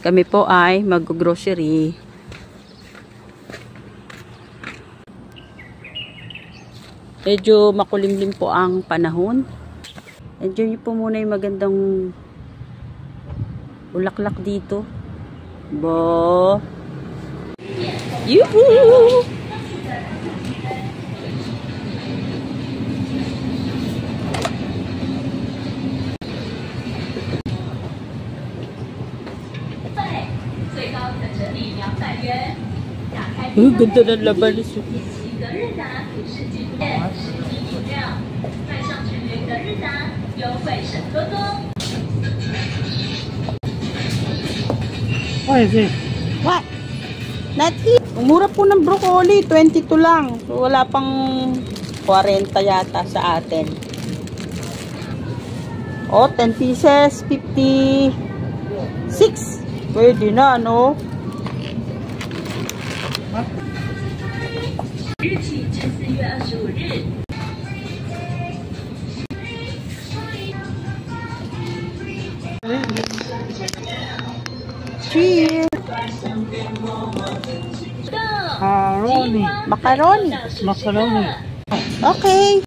Kami po ay mag-grocery. Medyo makulimlim po ang panahon. Enjoy niyo po muna yung magandang bulaklak dito. Bo! Yuhu! Ang ganda ng laban ni Su. 的日达股市纪录店实体饮料，快上全联的日达优惠省多多。 What is it? What? Not it. Ang mura po ng broccoli, 22 lang. So, wala pang 40 yata sa atin. Oh, 10 pieces, 56. Pwede na, no? Cheese! Macaroni. Macaroni. Macaroni. Okay.